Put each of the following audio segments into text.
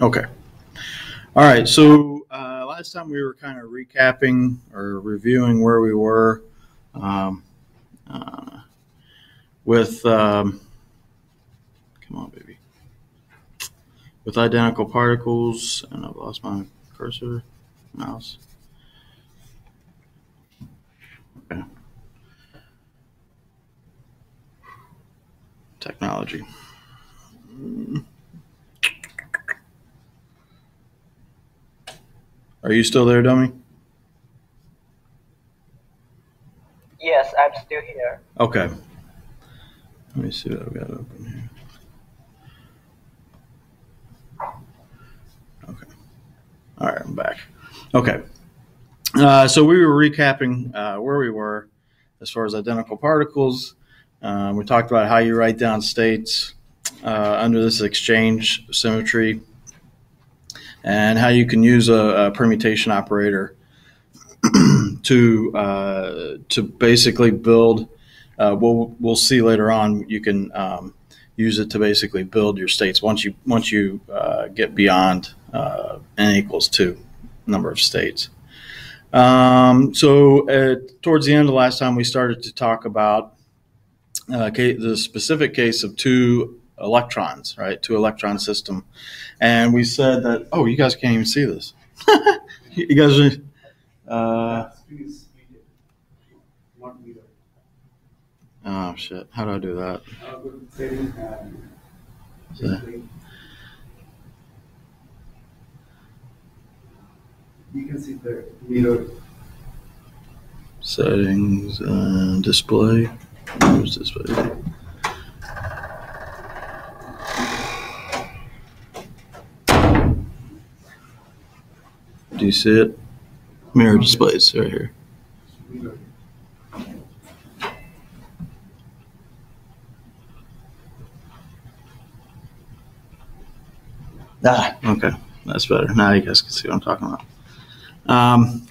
Okay. All right. So uh, last time we were kind of recapping or reviewing where we were um, uh, with, um, come on, baby, with identical particles, and I've lost my cursor, mouse. Okay. Technology. Are you still there, dummy? Yes, I'm still here. Okay. Let me see what I've got open here. Okay. All right, I'm back. Okay. Uh, so we were recapping uh, where we were as far as identical particles. Um, we talked about how you write down states uh, under this exchange symmetry and how you can use a, a permutation operator to uh, to basically build. Uh, we'll we'll see later on. You can um, use it to basically build your states once you once you uh, get beyond uh, n equals two number of states. Um, so uh, towards the end of last time, we started to talk about uh, the specific case of two electrons, right? Two electron system, and we said that. Oh, you guys can't even see this. you guys are. Uh, oh shit! How do I do that? You can see the mirror. Settings, uh, display. Where's display? Do you see it? Mirror displays right here. Ah, okay, that's better. Now you guys can see what I'm talking about. Um,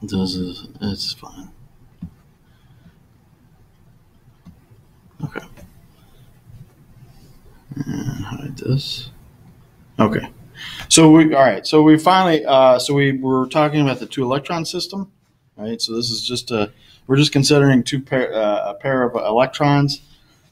this is it's fine. Okay. And hide this. Okay. So we all right. So we finally uh, so we were talking about the two electron system, right? So this is just a we're just considering two pair uh, a pair of electrons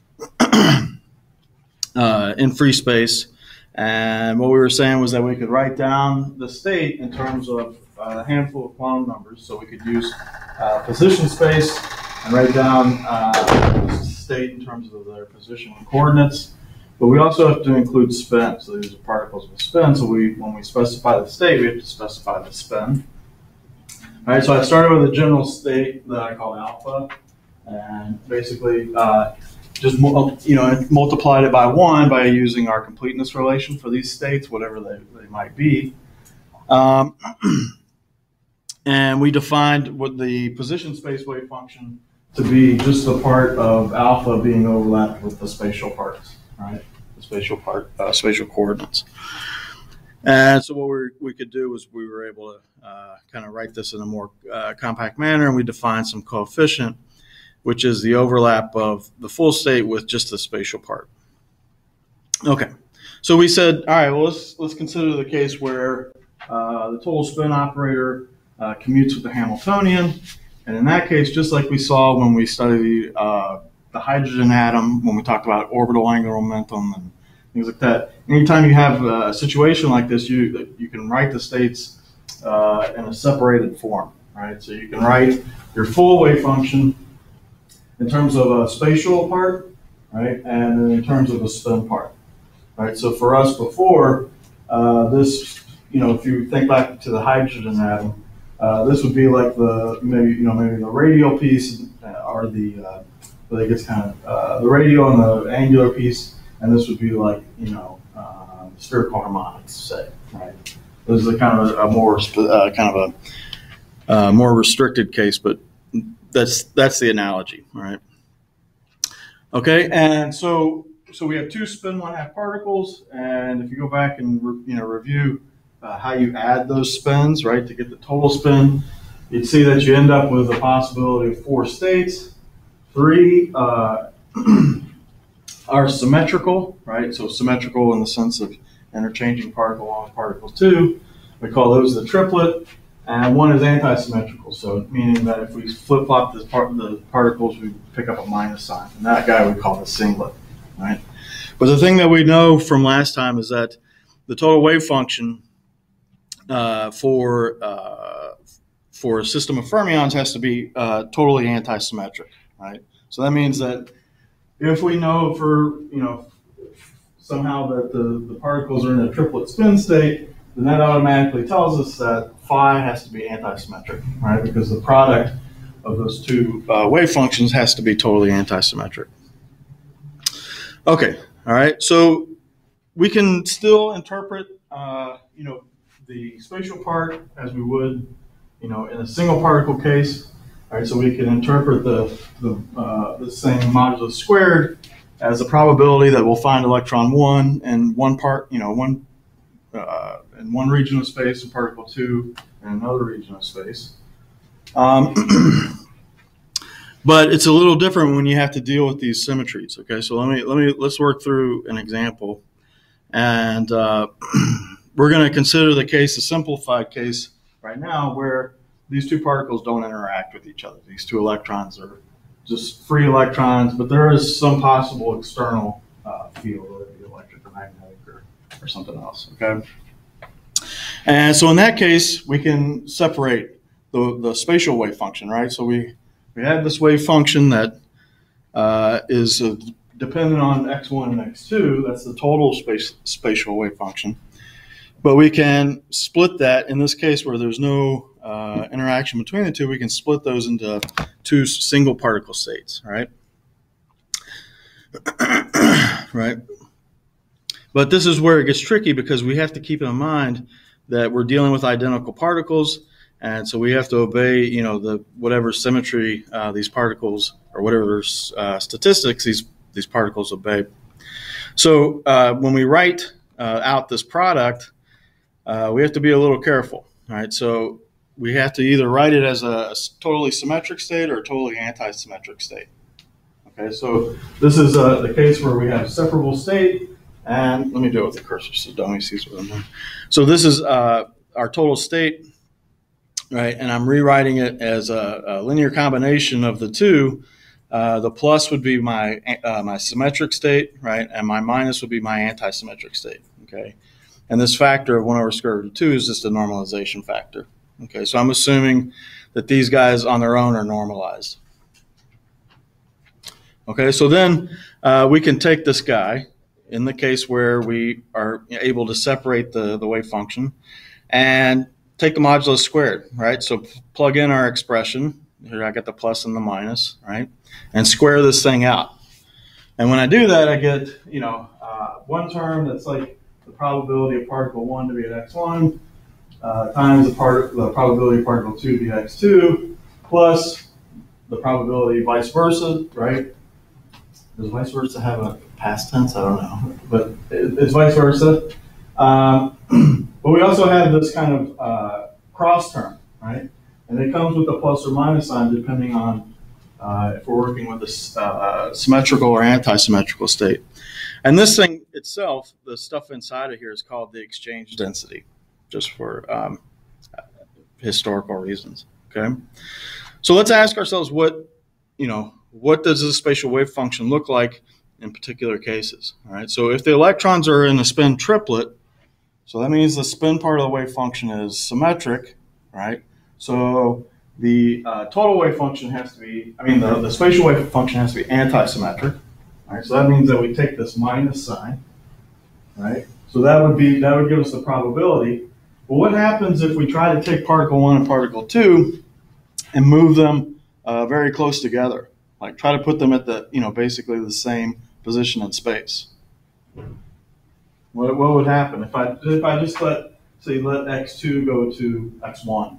uh, in free space, and what we were saying was that we could write down the state in terms of a handful of quantum numbers. So we could use uh, position space and write down uh, state in terms of their position and coordinates. But we also have to include spin. So these are particles with spin. So we, when we specify the state, we have to specify the spin. All right, so I started with a general state that I call alpha, and basically uh, just you know multiplied it by one by using our completeness relation for these states, whatever they, they might be. Um, and we defined what the position space wave function to be just the part of alpha being overlapped with the spatial parts, right? Spatial part, uh, spatial coordinates. And so what we, we could do was we were able to uh, kind of write this in a more uh, compact manner, and we defined some coefficient, which is the overlap of the full state with just the spatial part. Okay, so we said, all right, well let's let's consider the case where uh, the total spin operator uh, commutes with the Hamiltonian, and in that case, just like we saw when we studied uh, the hydrogen atom, when we talked about orbital angular momentum and things like that, anytime you have a situation like this, you you can write the states uh, in a separated form, right? So you can write your full wave function in terms of a spatial part, right, and in terms of a spin part, right? So for us before, uh, this, you know, if you think back to the hydrogen atom, uh, this would be like the maybe you know maybe the radial piece uh, or the uh, I guess kind of uh, the radial and the angular piece, and this would be like you know uh, spherical harmonics, say, right? This is a kind of a, a more uh, kind of a uh, more restricted case, but that's that's the analogy, right? Okay, and so so we have two spin one half particles, and if you go back and re, you know review uh, how you add those spins, right, to get the total spin, you'd see that you end up with a possibility of four states. Three uh, are symmetrical, right? So symmetrical in the sense of interchanging particle one with particle two. We call those the triplet, and one is anti-symmetrical. So meaning that if we flip flop the, part, the particles, we pick up a minus sign, and that guy we call the singlet, right? But the thing that we know from last time is that the total wave function uh, for uh, for a system of fermions has to be uh, totally anti-symmetric, right? So that means that if we know for you know somehow that the, the particles are in a triplet spin state, then that automatically tells us that phi has to be anti-symmetric, right? Because the product of those two uh, wave functions has to be totally anti-symmetric. Okay, all right. So we can still interpret, uh, you know, the spatial part as we would, you know, in a single particle case. All right, so we can interpret the the, uh, the same modulus squared as a probability that we'll find electron one in one part, you know, one uh, in one region of space, and particle two in another region of space. Um, but it's a little different when you have to deal with these symmetries. Okay, so let me let me let's work through an example, and uh, we're going to consider the case, a simplified case, right now, where these two particles don't interact with each other. These two electrons are just free electrons, but there is some possible external uh, field, whether it be electric or magnetic or, or something else. Okay. And so in that case, we can separate the, the spatial wave function, right? So we, we have this wave function that uh, is uh, dependent on x1 and x2. That's the total space, spatial wave function. But we can split that in this case where there's no uh, interaction between the two, we can split those into two single particle states, right? right. But this is where it gets tricky because we have to keep in mind that we're dealing with identical particles, and so we have to obey, you know, the whatever symmetry uh, these particles or whatever uh, statistics these these particles obey. So uh, when we write uh, out this product, uh, we have to be a little careful. right? so we have to either write it as a, totally symmetric state or a totally anti-symmetric state. Okay, so this is uh, the case where we have a separable state, and let me do it with the cursor so Dummy sees what I'm doing. So this is uh, our total state, right? And I'm rewriting it as a, a linear combination of the two. Uh, the plus would be my uh, my symmetric state, right, and my minus would be my anti-symmetric state. Okay, and this factor of 1 over square root of 2 is just a normalization factor. Okay, so I'm assuming that these guys on their own are normalized. Okay, so then uh, we can take this guy in the case where we are able to separate the, the wave function and take the modulus squared, right? So plug in our expression. Here I get the plus and the minus, right? And square this thing out. And when I do that, I get, you know, uh, one term that's like the probability of particle 1 to be at x1 uh, times the, part, the probability of particle 2 to be x2 plus the probability vice versa, right? Does vice versa have a past tense? I don't know, but it, it's vice versa. Um, but we also have this kind of uh, cross term, right? And it comes with a plus or minus sign depending on uh, if we're working with a uh, symmetrical or anti-symmetrical state. And this thing itself, the stuff inside of here is called the exchange density, just for um, historical reasons. Okay, so let's ask ourselves what you know what does the spatial wave function look like in particular cases. All right, so if the electrons are in a spin triplet, so that means the spin part of the wave function is symmetric, right? So the uh, total wave function has to be, I mean, the, the spatial wave function has to be anti-symmetric. Right, so that means that we take this minus sign, right? So that would be that would give us the probability. But what happens if we try to take particle one and particle two and move them uh, very close together? Like try to put them at the you know basically the same position in space. What, what would happen if I if I just let say let x2 go to x1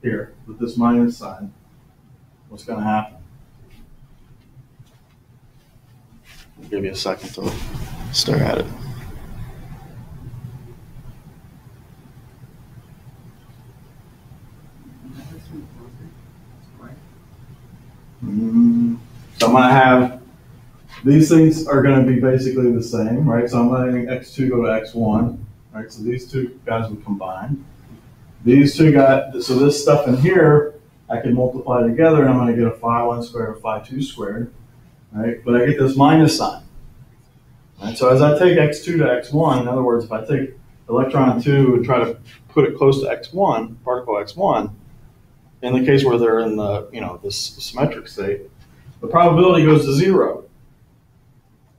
here with this minus sign? What's going to happen? I'll give you a second to stare at it. Mm, so I'm going to have These things are going to be basically the same, right? So I'm letting x2 go to x1, right? So these two guys would combine. These two got, so this stuff in here, I can multiply together and I'm going to get a phi 1 squared or phi 2 squared, right? But I get this minus sign. Right? So as I take x2 to x1, in other words, if I take electron 2 and try to put it close to x1, particle x1, in the case where they're in the, you know, this symmetric state, the probability goes to zero.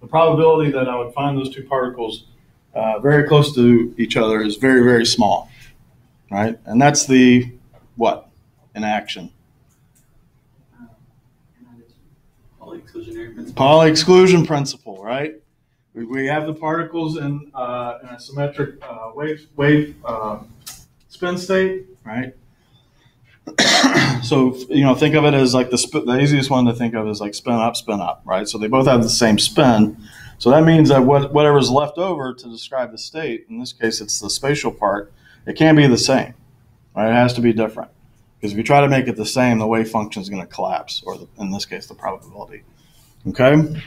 The probability that I would find those two particles uh, very close to each other is very, very small, right? And that's the what in action? Pauli exclusionary principle. Pauli exclusion principle, right? We, we have the particles in, uh, in a symmetric uh, wave wave uh, spin state, right? so you know, think of it as like the sp- the easiest one to think of is like spin up, spin up, right? So they both have the same spin. So that means that what whatever's left over to describe the state, in this case, it's the spatial part. It can't be the same, right? It has to be different because if you try to make it the same, the wave function is going to collapse, or the, in this case, the probability. Okay.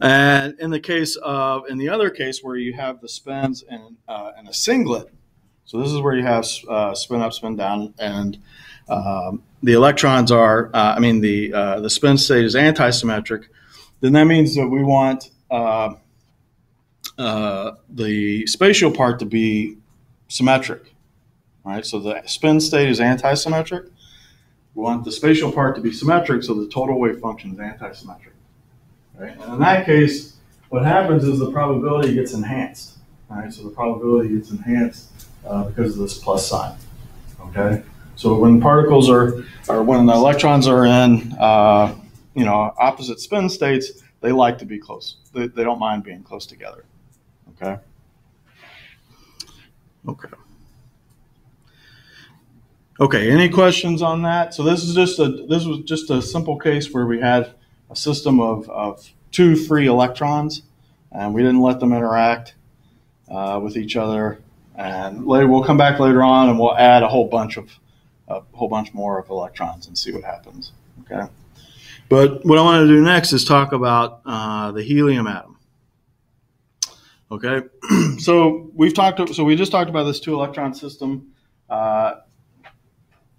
And in the case of, in the other case where you have the spins in, uh, in a singlet, so this is where you have uh, spin up, spin down, and um, the electrons are, uh, I mean, the uh, the spin state is antisymmetric. Then that means that we want uh, uh, the spatial part to be symmetric. Right. So the spin state is antisymmetric. We want the spatial part to be symmetric, so the total wave function is antisymmetric. Right. And in that case, what happens is the probability gets enhanced. Right. So the probability gets enhanced uh, because of this plus sign. Okay, so when particles are, or when the electrons are in, uh, you know, opposite spin states, they like to be close. They, they don't mind being close together. Okay. Okay. Okay. Any questions on that? So this is just a this was just a simple case where we had a system of, of two free electrons, and we didn't let them interact uh, with each other and later we'll come back later on and we'll add a whole bunch of a whole bunch more of electrons and see what happens. Okay. But what I want to do next is talk about uh, the helium atom. Okay. so we've talked. So we just talked about this two electron system. Uh,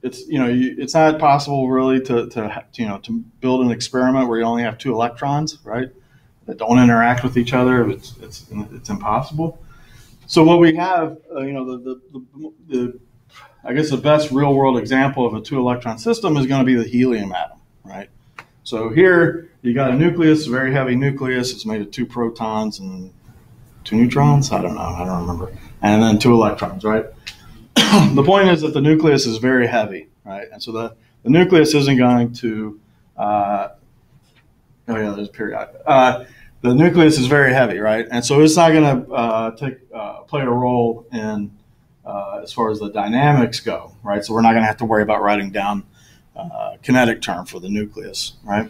it's you know you, it's not possible really to, to you know to build an experiment where you only have two electrons right that don't interact with each other. It's it's it's impossible. So what we have, uh, you know, the, the, the, the, I guess the best real world example of a two electron system is going to be the helium atom, right? So here you got a nucleus, a very heavy nucleus. It's made of two protons and two neutrons. I don't know. I don't remember. And then two electrons, right? the point is that the nucleus is very heavy, right? And so the, the nucleus isn't going to, uh, oh yeah, there's a period. Uh, the nucleus is very heavy, right? And so it's not going to uh, take uh, play a role in uh, as far as the dynamics go, right? So we're not going to have to worry about writing down uh, kinetic term for the nucleus, right?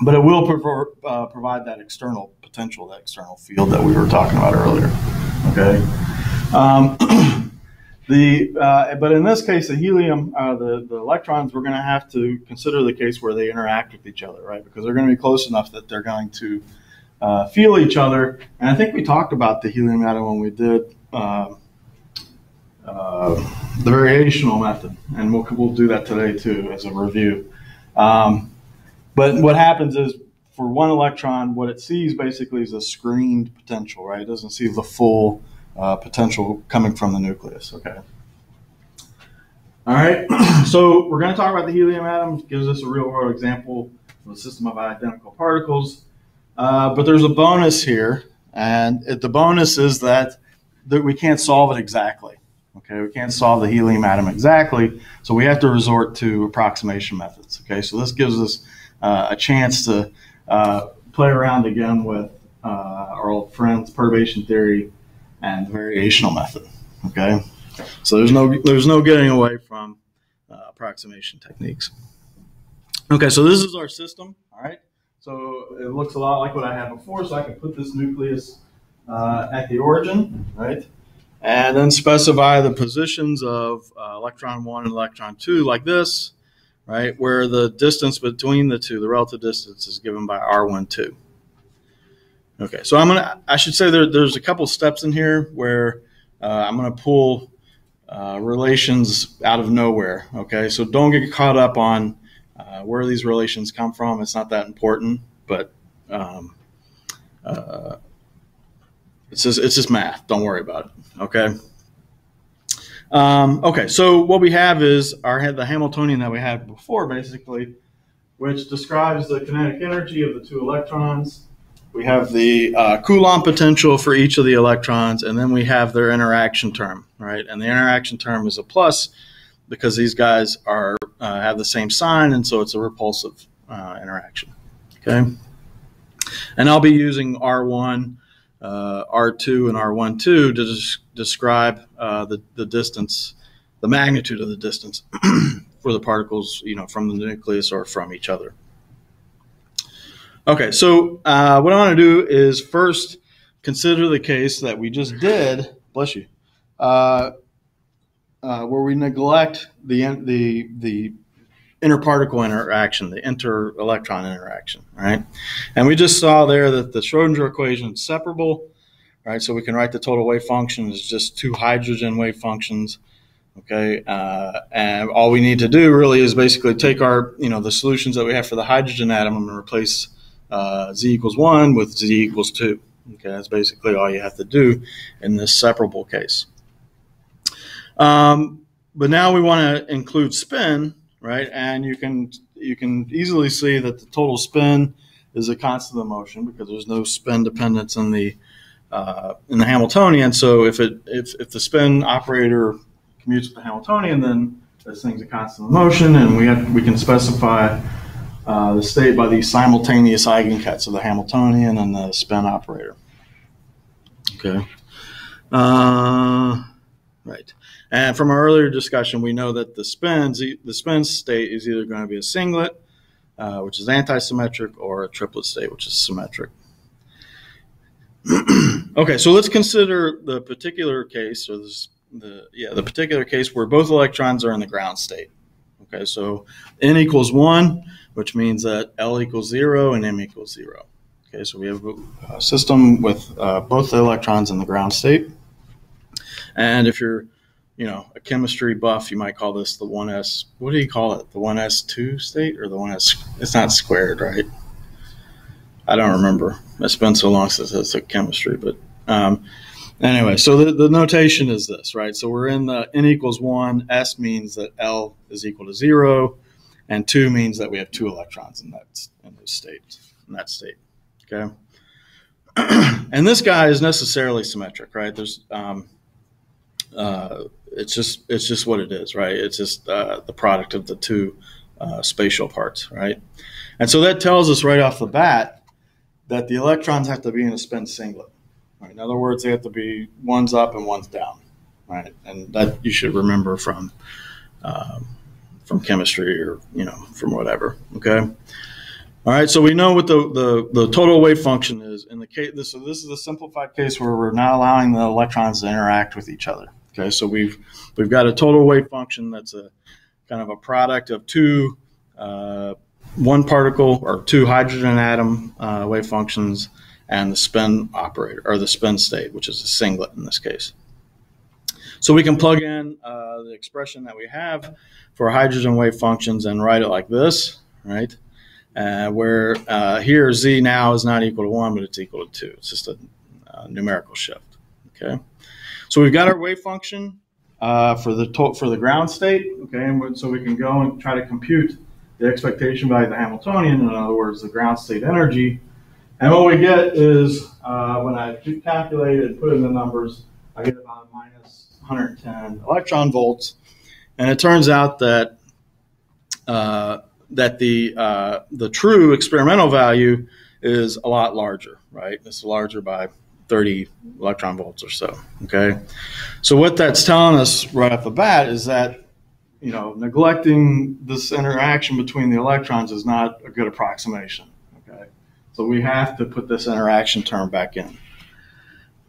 But it will uh, provide that external potential, that external field that we were talking about earlier. Okay. Um, the uh, but in this case, the helium, the the electrons, we're going to have to consider the case where they interact with each other, right? Because they're going to be close enough that they're going to uh, feel each other. And I think we talked about the helium atom when we did uh, uh, the variational method, and we'll, we'll do that today too as a review. Um, but what happens is for one electron, what it sees basically is a screened potential, right? It doesn't see the full uh, potential coming from the nucleus, okay? All right, so we're going to talk about the helium atom. Gives us a real world example of a system of identical particles. Uh, but there's a bonus here, and it, the bonus is that, that we can't solve it exactly. Okay, we can't solve the helium atom exactly, so we have to resort to approximation methods. Okay, so this gives us uh, a chance to uh, play around again with uh, our old friends, perturbation theory and the variational method. Okay, so there's no there's no getting away from uh, approximation techniques. Okay, so this is our system. All right. So it looks a lot like what I had before. So I can put this nucleus uh, at the origin, right? And then specify the positions of uh, electron one and electron two like this. right? Where the distance between the two, the relative distance, is given by R12. Okay, so I'm gonna, I should say there, there's a couple steps in here where uh, I'm gonna pull uh, relations out of nowhere. Okay, so don't get caught up on uh, where these relations come from. It's not that important, but um, uh, it's just it's just math. Don't worry about it. Okay. Um, okay, so what we have is our the Hamiltonian that we had before, basically, which describes the kinetic energy of the two electrons. We have the uh, Coulomb potential for each of the electrons, and then we have their interaction term, right? And the interaction term is a plus because these guys are uh, have the same sign, and so it's a repulsive uh, interaction. Okay, and I'll be using R1 uh, R2 and R12 to des- describe uh, the, the distance, the magnitude of the distance for the particles, you know, from the nucleus or from each other. Okay, so uh, what I want to do is first consider the case that we just did, bless you, uh, where we neglect the, the, the interparticle interaction, the inter-electron interaction, right? And we just saw there that the Schrodinger equation is separable, right? So we can write the total wave function as just two hydrogen wave functions, okay? Uh, and all we need to do really is basically take our, you know, the solutions that we have for the hydrogen atom and replace uh, z equals one with z equals two. Okay, that's basically all you have to do in this separable case. Um, but now we want to include spin, right? And you can you can easily see that the total spin is a constant of motion because there's no spin dependence in the uh, in the Hamiltonian. So if it if, if the spin operator commutes with the Hamiltonian, then this thing's a constant of motion, and we have we can specify uh, the state by these simultaneous eigenkets of the Hamiltonian and the spin operator. Okay. Uh, right. And from our earlier discussion, we know that the spins, the spin state is either going to be a singlet, uh, which is antisymmetric, or a triplet state, which is symmetric. okay, so let's consider the particular case, or this, the yeah, the particular case where both electrons are in the ground state. Okay, so n equals one, which means that L equals zero and M equals zero. Okay, so we have a system with uh, both the electrons in the ground state. And if you're you know, a chemistry buff, you might call this the 1s. What do you call it? The 1s2 state or the 1s? It's not squared, right? I don't remember. It's been so long since I took chemistry, but um, anyway, so the, the notation is this, right? So we're in the n equals 1. S means that L is equal to 0, and 2 means that we have two electrons in that, in those states, in that state, okay? and this guy is necessarily symmetric, right? There's um, uh, it's just it's just what it is, right? It's just uh, the product of the two uh, spatial parts, right? And so that tells us right off the bat that the electrons have to be in a spin singlet. Right? In other words, they have to be one's up and one's down, right? And that you should remember from um, from chemistry or you know from whatever. Okay. All right, so we know what the, the, the total wave function is. In the case, this, so this is a simplified case where we're not allowing the electrons to interact with each other. Okay, so we've we've got a total wave function that's a kind of a product of two uh, one particle or two hydrogen atom uh, wave functions and the spin operator or the spin state, which is a singlet in this case. So we can plug in uh, the expression that we have for hydrogen wave functions and write it like this, right? Uh, where uh, here z now is not equal to one, but it's equal to two. It's just a uh, numerical shift. Okay. So we've got our wave function uh, for the for the ground state, okay, and so we can go and try to compute the expectation value of the Hamiltonian, in other words, the ground state energy. And what we get is uh, when I calculate it and put in the numbers, I get about minus 110 electron volts, and it turns out that uh, that the uh, the true experimental value is a lot larger, right? It's larger by 30 electron volts or so. Okay. So what that's telling us right off the bat is that, you know, neglecting this interaction between the electrons is not a good approximation. Okay. So we have to put this interaction term back in.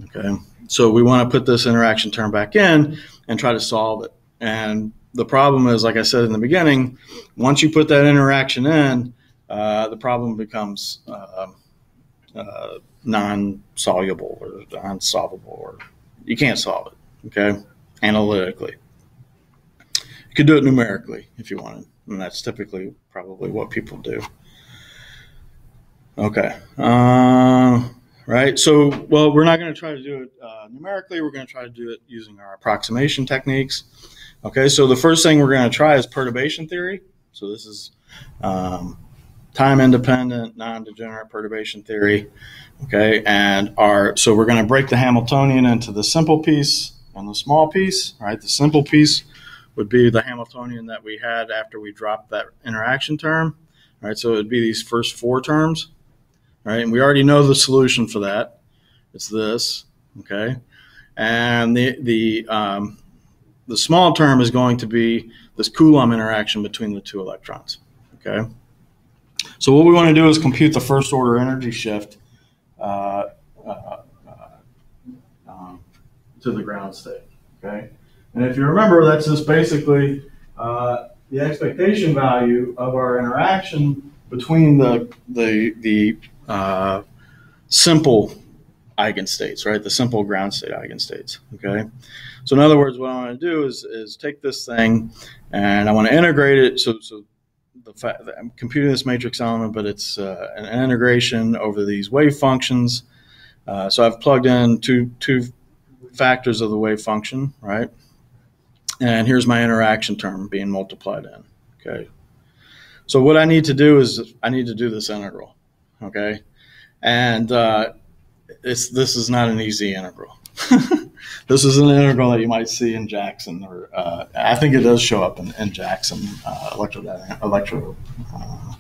Okay. So we want to put this interaction term back in and try to solve it. And the problem is, like I said in the beginning, once you put that interaction in, uh, the problem becomes uh, uh, non-soluble or non-solvable, or you can't solve it. Okay, analytically, you could do it numerically if you wanted, and that's typically probably what people do. Okay. Uh, right. So, well, we're not going to try to do it uh, numerically. We're going to try to do it using our approximation techniques. Okay. So the first thing we're going to try is perturbation theory. So this is um, time independent, non-degenerate perturbation theory. Okay. And our so we're going to break the Hamiltonian into the simple piece and the small piece. Right. The simple piece would be the Hamiltonian that we had after we dropped that interaction term. Right. So it would be these first four terms right? And we already know the solution for that. It's this, okay? And the the um, the small term is going to be this Coulomb interaction between the two electrons, okay? So what we want to do is compute the first order energy shift uh, uh, uh, um, to the ground state, okay? And if you remember, that's just basically uh, the expectation value of our interaction between the the the uh, simple eigenstates, right? The simple ground state eigenstates. Okay. So in other words, what I want to do is, is take this thing and I want to integrate it. So, so the fact that I'm computing this matrix element, but it's uh, an integration over these wave functions. Uh, so I've plugged in two two factors of the wave function, right? And here's my interaction term being multiplied in. Okay. So what I need to do is I need to do this integral. Okay, and uh, it's this is not an easy integral. this is an integral that you might see in Jackson, or uh, I think it does show up in, in Jackson uh, electro electro uh,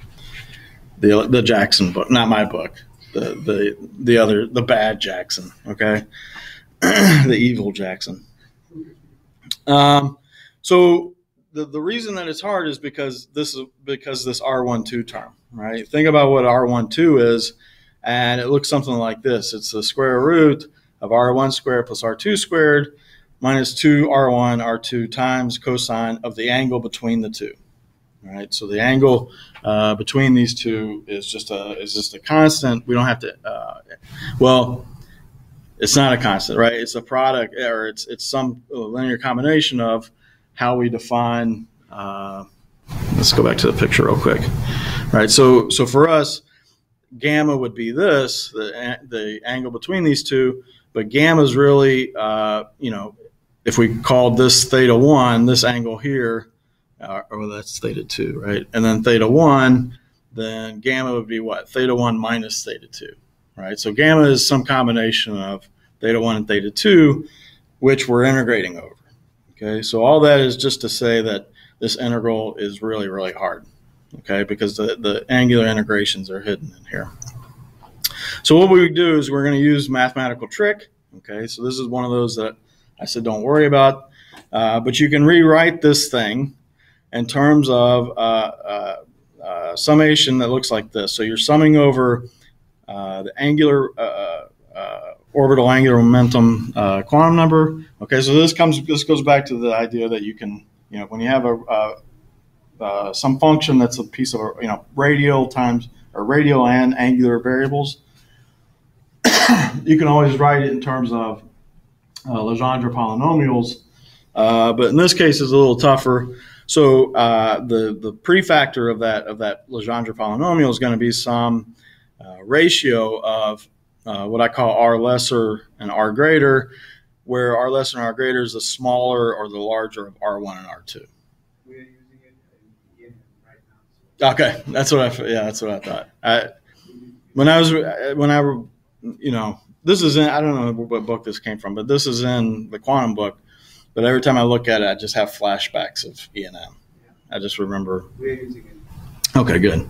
the the Jackson book, not my book, the the the other the bad Jackson. Okay, the evil Jackson. Um, so the, the reason that it's hard is because this is because this R12 term, right? Think about what R12 is, and it looks something like this. It's the square root of R1 squared plus R2 squared minus 2R1 R2 times cosine of the angle between the two. Right, so the angle uh, between these two is just a is just a constant. We don't have to. Uh, well, it's not a constant, right? It's a product, or it's it's some linear combination of how we define. Uh, let's go back to the picture real quick. Right. So so for us, gamma would be this the the angle between these two, but gamma is really uh, you know if we called this theta one, this angle here, uh, or that's theta two, right? And then theta one, then gamma would be what? Theta one minus theta two, right? So gamma is some combination of theta one and theta two, which we're integrating over. Okay, so all that is just to say that this integral is really, really hard. Okay, because the, the angular integrations are hidden in here. So what we do is we're going to use mathematical trick. Okay, so this is one of those that I said don't worry about, uh, but you can rewrite this thing in terms of uh, uh, uh summation that looks like this. So you're summing over uh, the angular uh, orbital angular momentum quantum number. Okay, so this comes this goes back to the idea that you can you know when you have a, some function that's a piece of you know radial times or radial and angular variables, you can always write it in terms of uh, Legendre polynomials. Uh, but in this case, it's a little tougher. So uh, the the prefactor of that of that Legendre polynomial is going to be some uh, ratio of uh, what I call R lesser and R greater, where R lesser and R greater is the smaller or the larger of R1 and R2. We're using it in right now. Okay, that's what I yeah, that's what I thought. I, when I was when I you know this is in I don't know what book this came from, but this is in the quantum book. But every time I look at it, I just have flashbacks of E and M. I just remember. We're using it. Okay, good.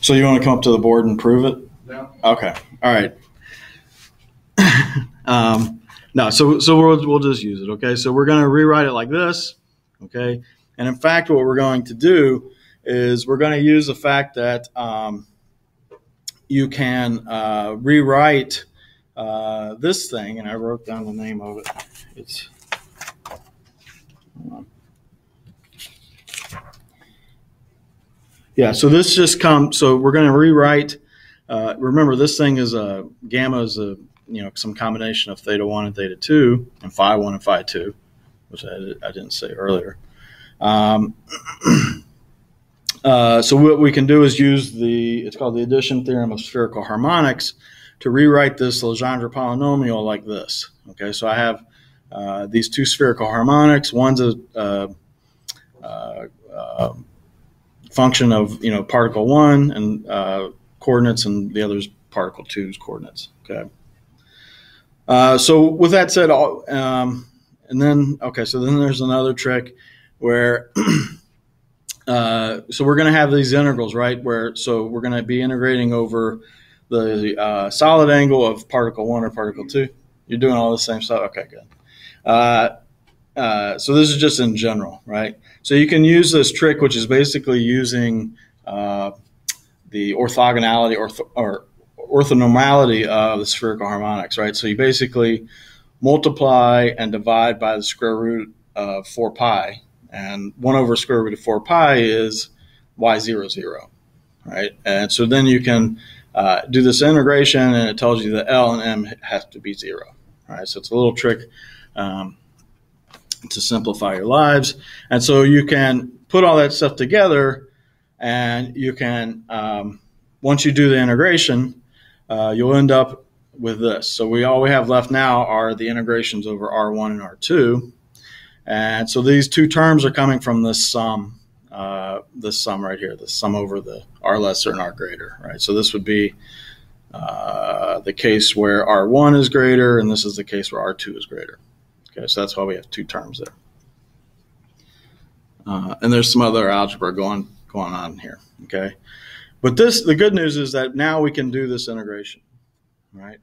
So you want to come up to the board and prove it? No. Okay. All right. um, no, so so we'll we'll just use it. Okay. So we're going to rewrite it like this. Okay. And in fact, what we're going to do is we're going to use the fact that um, you can uh, rewrite uh, this thing, and I wrote down the name of it. It's yeah. So this just comes. So we're going to rewrite. Uh, remember, this thing is a gamma is a you know some combination of theta one and theta two and phi one and phi two, which I, I didn't say earlier. Um, uh, so what we can do is use the it's called the addition theorem of spherical harmonics to rewrite this Legendre polynomial like this. Okay, so I have uh, these two spherical harmonics. One's a uh, uh, uh function of you know particle one and uh, coordinates, and the other is particle two's coordinates. Okay. So with that said, um, and then okay, so then there's another trick where. Uh, so we're going to have these integrals, right? Where so we're going to be integrating over the uh, solid angle of particle one or particle two. You're doing all the same stuff. Okay, good. Uh, uh, so this is just in general, right? So you can use this trick, which is basically using uh, the orthogonality or, or orthonormality of the spherical harmonics, right? So you basically multiply and divide by the square root of 4 pi, and 1 over square root of 4 pi is y zero zero, right? And so then you can uh, do this integration, and it tells you that L and M has to be 0, right? So it's a little trick um, to simplify your lives. And so you can put all that stuff together and you can, um, once you do the integration, uh, you'll end up with this. So we all we have left now are the integrations over R1 and R2. And so these two terms are coming from this sum, uh, this sum right here, the sum over the R lesser and R greater, right? So this would be uh, the case where R1 is greater, and this is the case where R2 is greater. Okay, so that's why we have two terms there. Uh, and there's some other algebra going going on here. Okay, but this the good news is that now we can do this integration, right?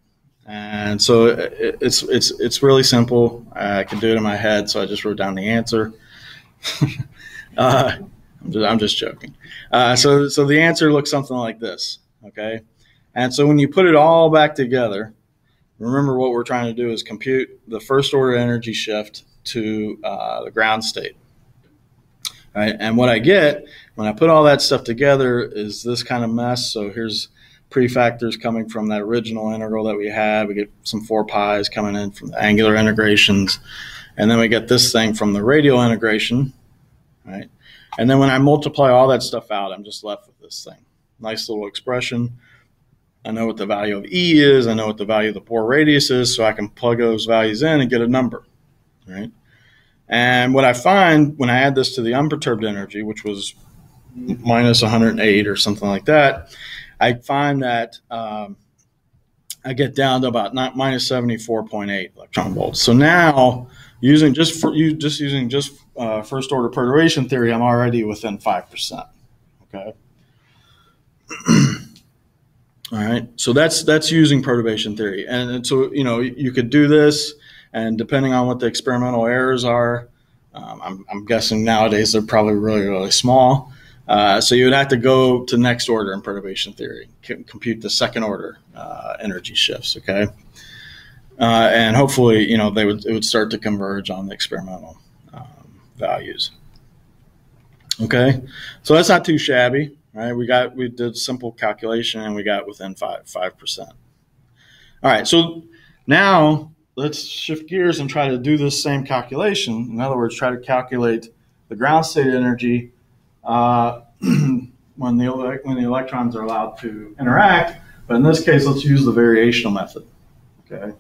And so it's it's it's really simple. I can do it in my head, so I just wrote down the answer. uh, I'm, just, I'm just joking. Uh, so so the answer looks something like this. Okay, and so when you put it all back together, remember what we're trying to do is compute the first order energy shift to uh, the ground state. Right? And what I get when I put all that stuff together is this kind of mess. So here's prefactors coming from that original integral that we had. We get some 4 pi's coming in from the angular integrations. And then we get this thing from the radial integration. Right? And then when I multiply all that stuff out, I'm just left with this thing. Nice little expression I know what the value of E is. I know what the value of the Bohr radius is, so I can plug those values in and get a number, right? And what I find when I add this to the unperturbed energy, which was minus 108 or something like that, I find that um, I get down to about not minus 74.8 electron volts. So now, using just for you, just using just uh, first order perturbation theory, I'm already within five percent. Okay. All right. So that's that's using perturbation theory, and, and, so you know you could do this, and depending on what the experimental errors are, um, I'm, I'm, guessing nowadays they're probably really really small. Uh, so you would have to go to next order in perturbation theory, compute the second order uh, energy shifts. Okay. Uh, and hopefully, you know, they would it would start to converge on the experimental um, values. Okay, so that's not too shabby right? We got we did simple calculation and we got within five five percent. All right, so now let's shift gears and try to do this same calculation. In other words, try to calculate the ground state energy uh, when the when the electrons are allowed to interact. But in this case, let's use the variational method. Okay,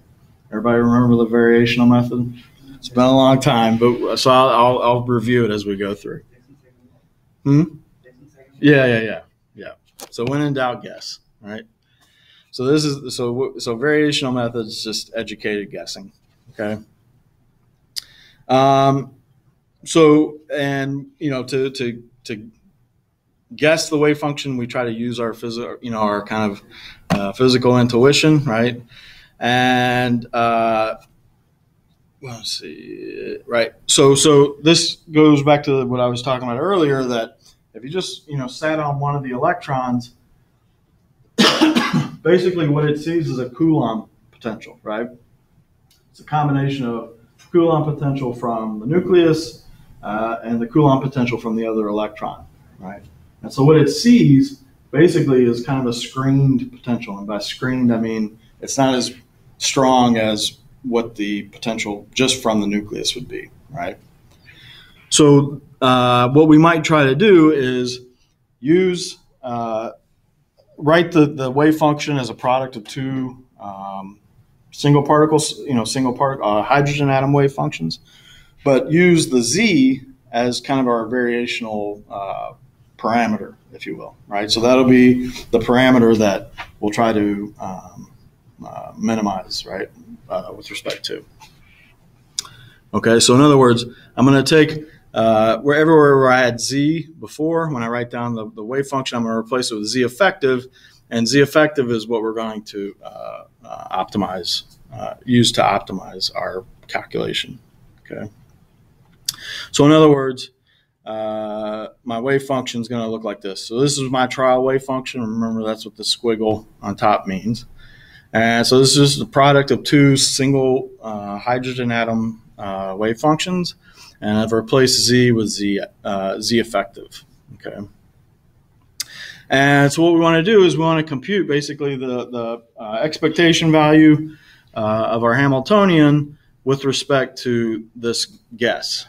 everybody remember the variational method? It's been a long time, but so I'll, I'll, I'll review it as we go through. Hmm. Yeah, yeah, yeah, yeah. So when in doubt, guess. Right. So this is so so variational methods just educated guessing. Okay. Um. So and you know to to to guess the wave function, we try to use our physical, you know, our kind of uh, physical intuition, right? And uh, let's see, right. So so this goes back to what I was talking about earlier that if you just you know sat on one of the electrons, basically what it sees is a Coulomb potential, right? It's a combination of Coulomb potential from the nucleus uh, and the Coulomb potential from the other electron, right? And so what it sees basically is kind of a screened potential. And by screened, I mean it's not as strong as what the potential just from the nucleus would be, right? So uh, what we might try to do is use uh, write the, the wave function as a product of two um, single particles, you know, single part uh, hydrogen atom wave functions, but use the z as kind of our variational uh, parameter, if you will, right? So that'll be the parameter that we'll try to um, uh, minimize, right, uh, with respect to. Okay, so in other words, I'm going to take uh, wherever where I had z before, when I write down the, the wave function, I'm going to replace it with z effective, and z effective is what we're going to uh, uh, optimize, uh, use to optimize our calculation. Okay. So in other words, uh, my wave function is going to look like this. So this is my trial wave function. Remember, that's what the squiggle on top means. And so this is the product of two single uh, hydrogen atom uh, wave functions, and I've replaced z with z uh, z effective. Okay. And so what we want to do is we want to compute basically the the uh, expectation value uh, of our Hamiltonian with respect to this guess.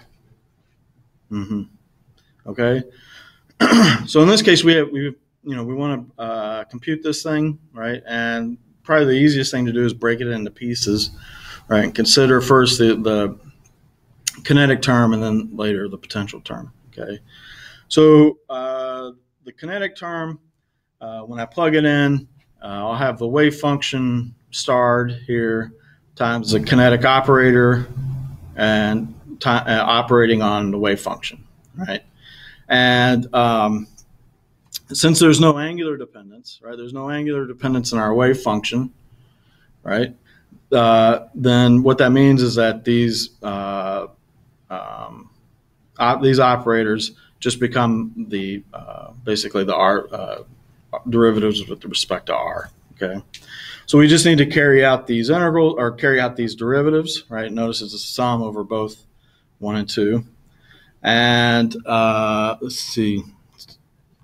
Mm-hmm. Okay. so in this case, we have, we you know we want to uh, compute this thing, right? And probably the easiest thing to do is break it into pieces, right? And consider first the, the kinetic term and then later the potential term. Okay. So uh, the kinetic term, uh, when I plug it in, uh, I'll have the wave function starred here times the kinetic operator and uh, operating on the wave function, right? And um, since there's no angular dependence, right? There's no angular dependence in our wave function, right? Uh, then what that means is that these uh, um, op- these operators just become the uh, basically the r uh, derivatives with respect to r. Okay, so we just need to carry out these integrals or carry out these derivatives, right? Notice it's a sum over both one and two, and uh, let's see.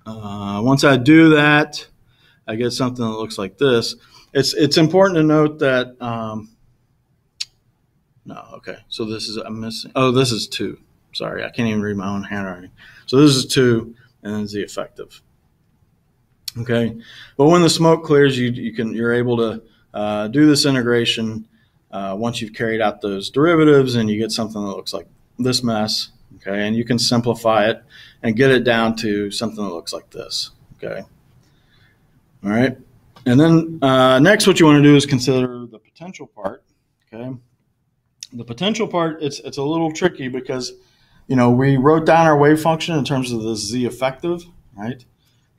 Uh, once I do that, I get something that looks like this. It's it's important to note that. Um, no, okay. So this is I'm missing. Oh, this is two. Sorry, I can't even read my own handwriting. So this is two, and then z effective. Okay, but when the smoke clears, you you can you're able to uh, do this integration uh, once you've carried out those derivatives, and you get something that looks like this mess. Okay, and you can simplify it and get it down to something that looks like this. Okay, all right, and then uh, next, what you want to do is consider the potential part. Okay, the potential part it's it's a little tricky because you know we wrote down our wave function in terms of the z effective, right?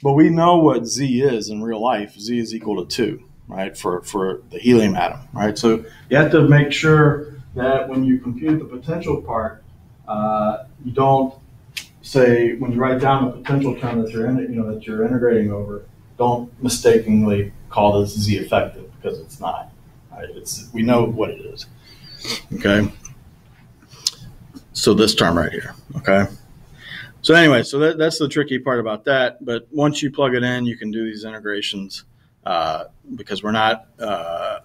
But we know what z is in real life. Z is equal to two, right? For for the helium atom, right? So you have to make sure that when you compute the potential part, uh, you don't say when you write down the potential term that you're in, you know that you're integrating over, don't mistakenly call this z effective because it's not. Right? It's we know what it is. Okay. So this term right here. Okay. So anyway, so that, that's the tricky part about that. But once you plug it in, you can do these integrations uh, because we're not, uh,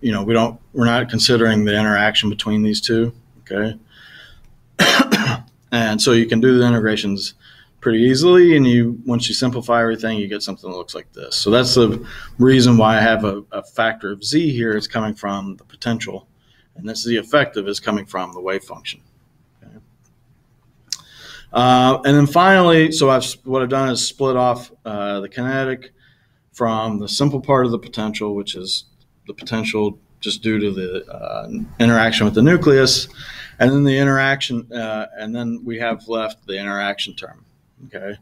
you know, we don't, we're not considering the interaction between these two. Okay. And so you can do the integrations pretty easily. And you, once you simplify everything, you get something that looks like this. So that's the reason why I have a, a factor of z here. It's coming from the potential, and this is the effective is coming from the wave function. Okay. Uh, and then finally, so I've what I've done is split off uh, the kinetic from the simple part of the potential, which is the potential just due to the uh, interaction with the nucleus, and then the interaction, uh, and then we have left the interaction term. Okay,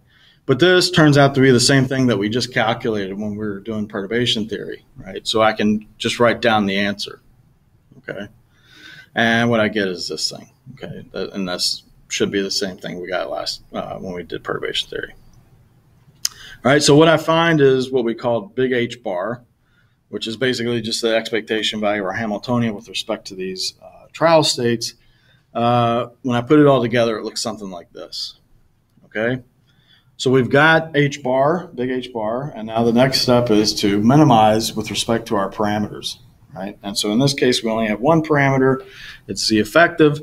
but this turns out to be the same thing that we just calculated when we were doing perturbation theory, right? So I can just write down the answer. Okay, and what I get is this thing. Okay, and this should be the same thing we got last uh, when we did perturbation theory. All right, so what I find is what we call big H bar, which is basically just the expectation value or Hamiltonian with respect to these uh, trial states. Uh, when I put it all together, it looks something like this. Okay, So we've got H bar, big H bar, and now the next step is to minimize with respect to our parameters, right? And so in this case, we only have one parameter, it's Z effective.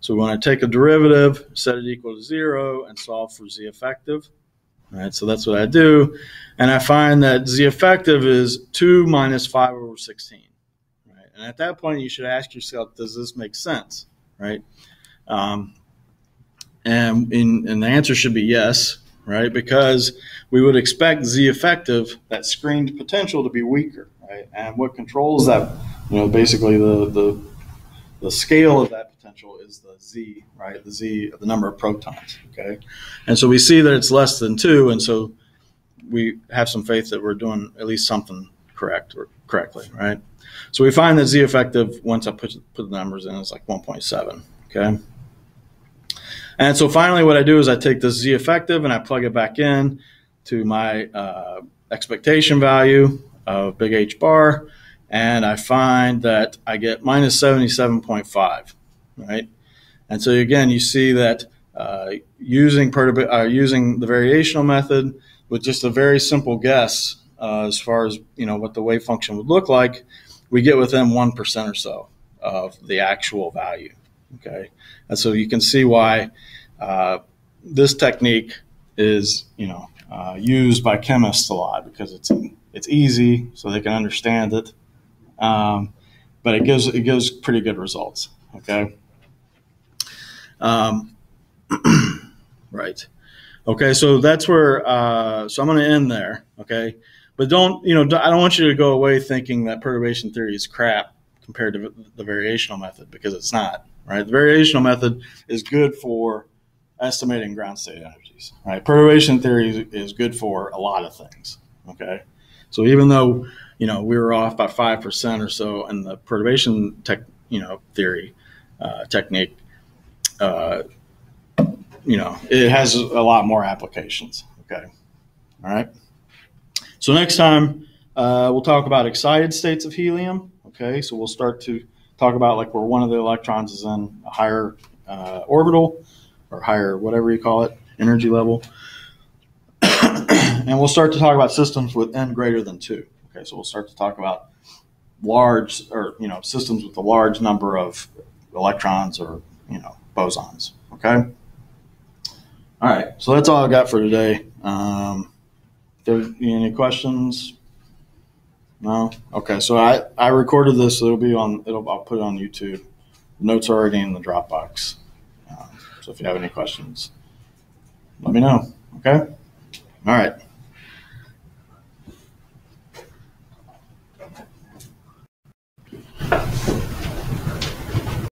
So we want to take a derivative, set it equal to zero, and solve for Z effective. All right, so that's what I do. And I find that Z effective is 2 minus 5 over 16. Right? And at that point, you should ask yourself, does this make sense? Right? Um, and, in, and the answer should be yes, right? Because we would expect Z effective, that screened potential, to be weaker, right? And what controls that, you know, basically the, the, the scale of that potential is the Z, right? The Z, the number of protons, okay? And so we see that it's less than two, and so we have some faith that we're doing at least something correct or correctly, right? So we find that Z effective, once I put, put the numbers in, is like 1.7, okay? And so finally, what I do is I take this Z effective and I plug it back in to my uh, expectation value of big H bar, and I find that I get minus 77.5, right? And so again, you see that uh, using uh, using the variational method with just a very simple guess uh, as far as you know what the wave function would look like, we get within one percent or so of the actual value. Okay, and so you can see why uh, this technique is you know uh, used by chemists a lot because it's it's easy, so they can understand it, um, but it gives it gives pretty good results. Okay. Um, right. Okay, so that's where. Uh, so I'm going to end there. Okay, but don't you know? I don't want you to go away thinking that perturbation theory is crap compared to the variational method because it's not. Right. The variational method is good for estimating ground state energies. Right. Perturbation theory is, good for a lot of things. Okay. So even though you know we were off by five percent or so in the perturbation tech, you know, theory uh, technique. Uh, you know, it has a lot more applications. Okay. All right. So next time uh, we'll talk about excited states of helium. Okay. So we'll start to talk about like where one of the electrons is in a higher uh, orbital or higher, whatever you call it, energy level. and we'll start to talk about systems with n greater than two. Okay. So we'll start to talk about large or, you know, systems with a large number of electrons or, you know, bosons. Okay. All right, so that's all I got for today. Um, there any questions? No. Okay, so I I recorded this. So it'll be on. It'll I'll put it on YouTube. Notes are already in the Dropbox. Um, so if you have any questions, let me know. Okay. All right.